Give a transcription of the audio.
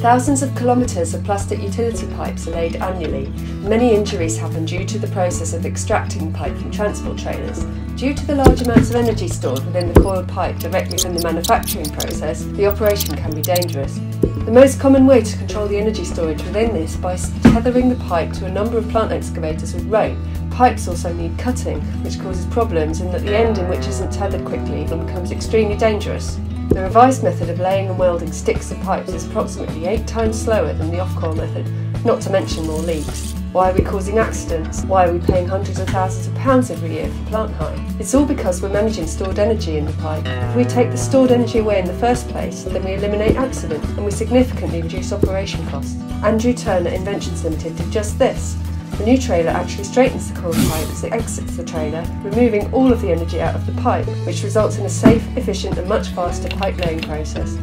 Thousands of kilometres of plastic utility pipes are laid annually. Many injuries happen due to the process of extracting pipe from transport trailers. Due to the large amounts of energy stored within the coiled pipe directly from the manufacturing process, the operation can be dangerous. The most common way to control the energy storage within this by tethering the pipe to a number of plant excavators with rope. Pipes also need cutting, which causes problems in that the end in which isn't tethered quickly becomes extremely dangerous. The revised method of laying and welding sticks to pipes is approximately 8 times slower than the off-coil method, not to mention more leaks. Why are we causing accidents? Why are we paying hundreds of thousands of pounds every year for plant hire? It's all because we're managing stored energy in the pipe. If we take the stored energy away in the first place, then we eliminate accidents and we significantly reduce operation costs. Andrew Turner Inventions Limited did just this. The new trailer actually straightens the coiled pipe as it exits the trailer, removing all of the energy out of the pipe, which results in a safe, efficient and much faster pipe laying process.